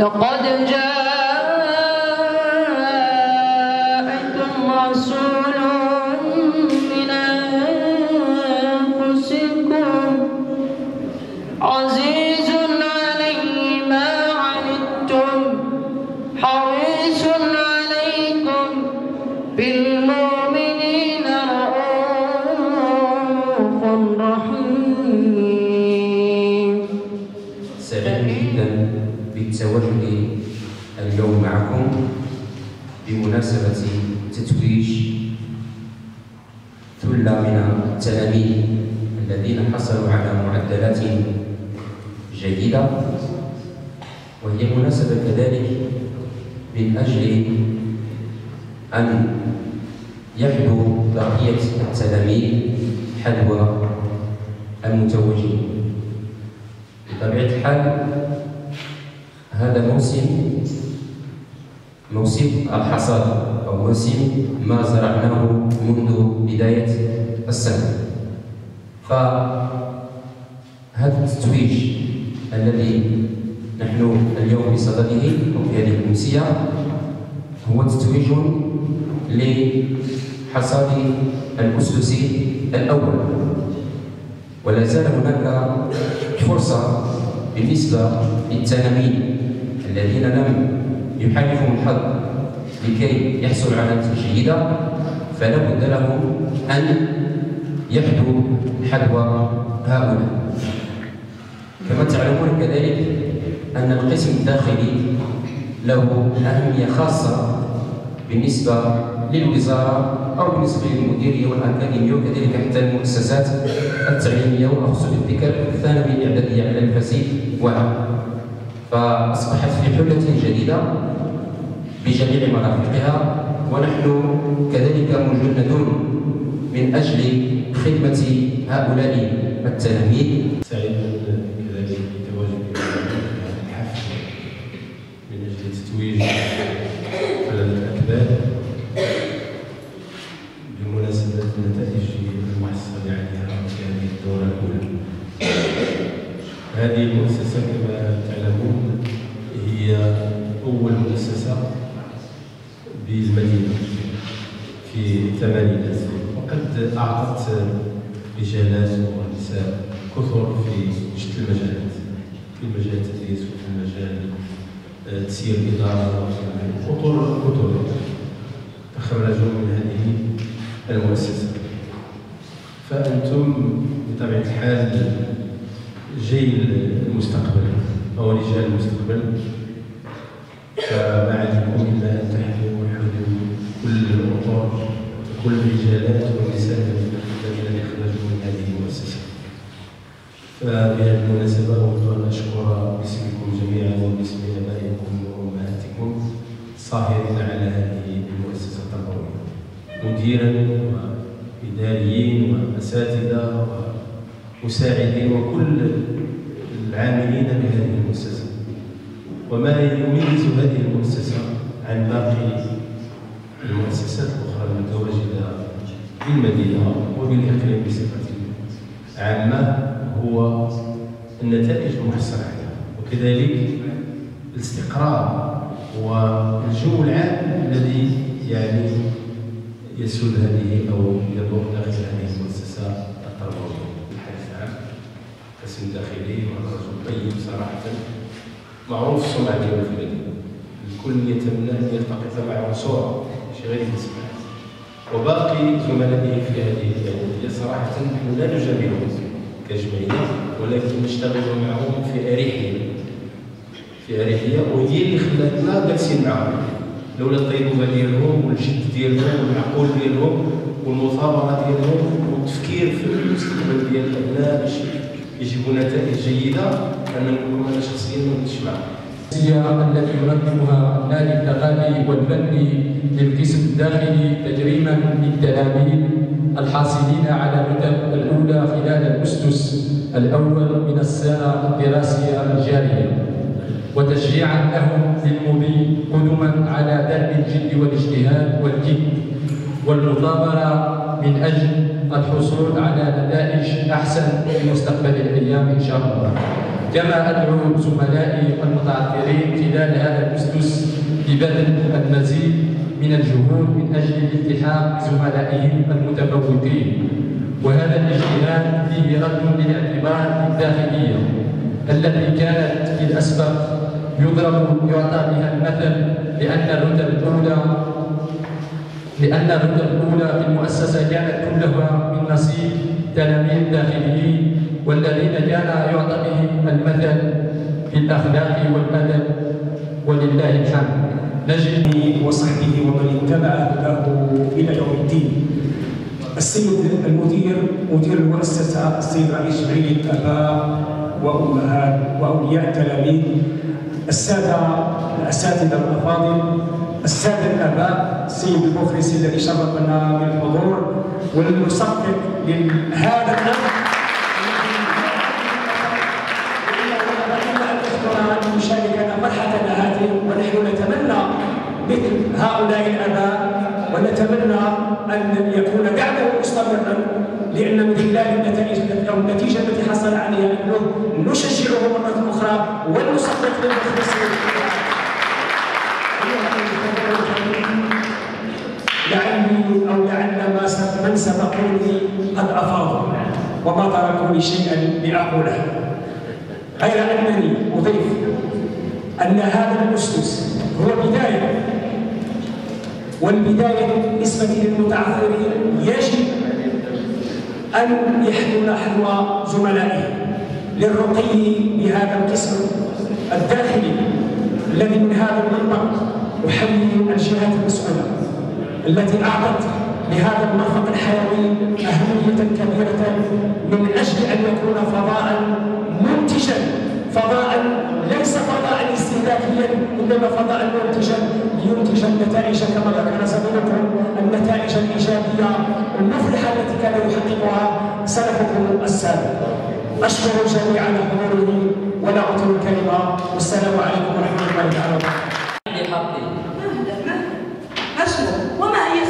لقد جاءكم رسول من أنفسكم عزيز عليه ما عنتم حريص عليكم بالمؤمنين بالتواجد اليوم معكم بمناسبة تتويج ثلة من التلاميذ الذين حصلوا على معدلات جيدة وهي مناسبة كذلك من أجل أن يحدو بقية التلاميذ حذو المتوجين بطبيعة الحال هذا موسم موسم الحصاد أو موسم ما زرعناه منذ بداية السنة. فهذا التتويج الذي نحن اليوم بصدده أو في هذه الأمسية هو تتويج لحصاد الأسس الأول. ولا زال هناك فرصة بالنسبة للتلاميذ الذين لم يحالفهم الحظ لكي يحصلوا على نتيجة جيدة فلا بد لهم أن يحدوا حذو هؤلاء. كما تعلمون كذلك أن القسم الداخلي له أهمية خاصة بالنسبة للوزارة أو بالنسبة للمديرية والأكاديمية وكذلك حتى المؤسسات التعليمية والأخص بالذكر الثانوي الإعدادية على الفسيح وعلى فأصبحت في حلة جديدة بجميع مرافقها ونحن كذلك مجندون من أجل خدمة هؤلاء التلاميذ سعيد كذلك بتواجدي في الحفل من أجل تتويج ثلاثة الاكباد بمناسبه نتائج المحصل عليها في هذه الدوره الاولى. هذه المؤسسة كما تعلمون هي أول مؤسسة بالمدينة في الثمانينات وقد أعطت رجالات ونساء كثر في شتى المجالات في مجال التدريس وفي مجال آه، تسيير الإدارة خطر كثر تخرجوا من هذه المؤسسة. فأنتم بطبيعة الحال جيل المستقبل. أو رجال المستقبل. فما عليكم إلا أن تحموا وحدوا كل الأطر كل الرجالات والنساء الذين يخرجوا من هذه المؤسسة. فبهذه المناسبة أود أن أشكر باسمكم جميعا وباسم آبائكم وأمهاتكم الصاهرين على هذه المؤسسة التربوية مديرا وإداريين وأساتذة ومساعدين وكل العاملين بهذه المؤسسة. وما يميز هذه المؤسسة عن باقي المؤسسات الأخرى المتواجدة بالمدينة وبالإقليم بصفة عامة هو النتائج المحصلة عليها وكذلك الاستقرار والجو العام الذي يعني يسود هذه أو يدور داخل هذه المؤسسة التربوية. قسم داخلي ورجل طيب صراحة. معروف السمعة ديالو في المدينة الكل يتمنى أن يلتقط معه صورة. شي غير يسمع. وباقي زملائه في هذه الأندية صراحة نحن لا نجاملهم كجمعية ولكن نشتغل معهم في أريحية. في أريحية وهي اللي خلاتنا جالسين معهم. لولا الطيبوبة ديالهم والجد ديالهم والعقول ديالهم والمثابرة ديالهم والتفكير في المستقبل ديال الأبناء باش يجيبوا نتائج جيدة أنا نقول أنا شخصيا ما كنتش الأمسية التي ينظمها النادي التغالي والفني للقسم الداخلي تجريما للتلاميذ الحاصلين على الرتب الأولى خلال الأسدس الأول من السنة الدراسية الجارية. وتشجيعا لهم للمضي قدما على درب الجد والاجتهاد والجد والمثابرة من أجل الحصول على نتائج أحسن في مستقبل الأيام إن شاء الله. كما أدعو زملائي المتعثرين خلال ببذل المزيد من الجهود من أجل الالتحاق بزملائهم المتفوقين. وهذا الاجتهاد فيه رد للاعتبار الداخلية التي كانت في الأسبق يضرب يعطى بها المثل لأن الرتب الأولى لأن الرتب الأولى في المؤسسة كانت كلها من نصيب تلاميذ داخليين والذين كان يعطى بهم المثل في الأخلاق والأدب ولله الحمد. نجد وصحبه ومن اتبع هداه إلى يوم الدين. السيد المدير مدير المؤسسة السيد رئيس جمعية الآباء وأمهات وأولياء التلاميذ السادة الأساتذة الأفاضل السادة الآباء السيد المخلص الذي شرفنا بالحضور. والمصفق لهذا الأمر أن يشاركنا فرحتنا هذه ونحن نتمنى مثل هؤلاء الآباء ونتمنى أن يكون دعمه مستمرا لأن من خلال النتائج أو النتيجة التي حصل عليها ابنه نشجعه مرة أخرى ونصدق للمخلصين وما تركوا لي شيئا لأقوله غير أنني أضيف أن هذا الأسس هو بداية والبداية بالنسبة للمتعثرين يجب أن يحلو نحو زملائه للرقي بهذا القسم الداخلي الذي من هذا المنطق أحيي الجهات المسؤولة التي أعطت لهذا المرفق الحيوي أهمية كبيرة من أجل أن يكون فضاء منتجا. فضاء ليس فضاء استهلاكيا إنما فضاء منتجا. لينتج النتائج كما ذكر زميلكم النتائج الإيجابية المفرحة التي كان يحققها سلفكم السابق. أشكر الجميع على حضوره ولا اطيل الكلمة. والسلام عليكم ورحمة الله تعالى بحقي اسمه وما هي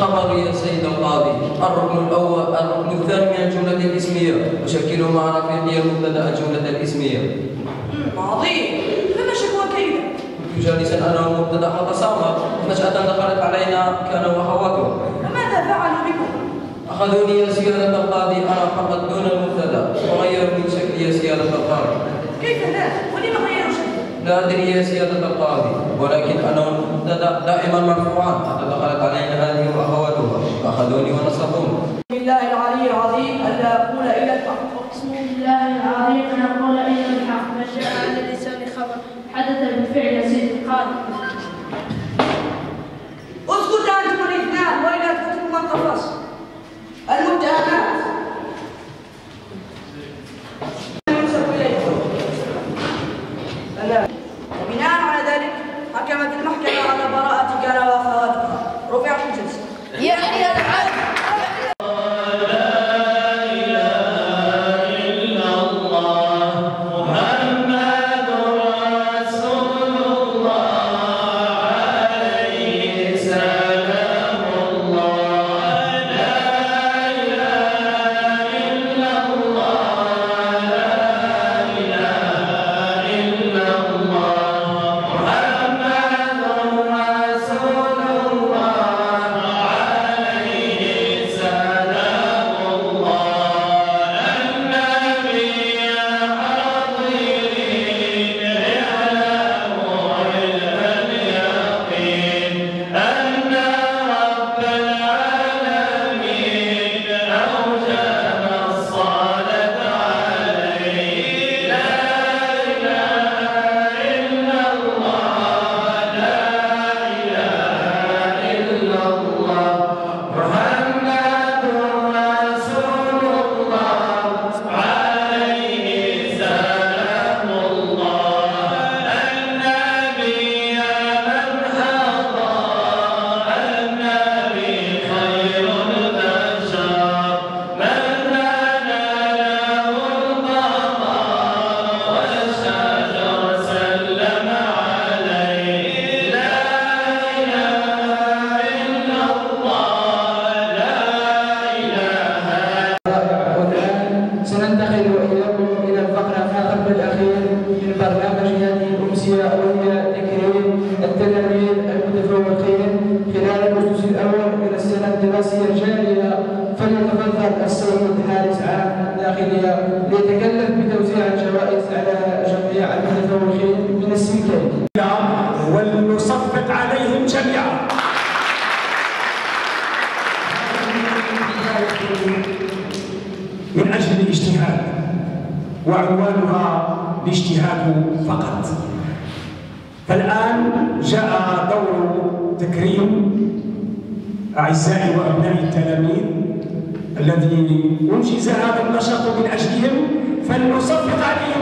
الخبر يا سيد القاضي. الركن الأول الركن الثاني من الجملة الإسمية. أشكل مع رفيقي مبتدأ الجملة الإسمية. عظيم فما شكوى كيدا؟ كنت جالسا أنا ومبتدأ فتسامر فجأة دخلت علينا كان وأخواته فماذا فعلوا بكم؟ أخذوني يا سيادة القاضي. أنا فقط دون المبتدأ. وغيروا من شكلي يا سيادة القاضي. كيف لا ولم غيروا شيء لا أدري يا سيادة القاضي. ولكن أنا والمبتدأ دائما مرفوعان حتى دخلت علينا هذه وأخواتها فأخذوني ونصبوني. بسم الله العلي العظيم ألا أقول إلى الحق. بسم الله العظيم أن أقول إلى الحق. ما جاء على لسان خبر حدث بالفعل حكمت المحكمه على براءه كان واخواتها رفعت الجلسة. الكريم التلاميذ المتفوقين خلال الأسس الأول من السنة الدراسية الجارية فليتفضل السيد حارس عام الداخلية ليتكلف بتوزيع الجوائز على جميع المتفوقين من السمكين ولنصفق عليهم جميعا. من أجل الاجتهاد وعنوانها الاجتهاد فقط. فالآن جاء دور تكريم أعزائي وأبنائي التلاميذ الذي أنجز هذا النشاط من أجلهم فلنصفق عليهم.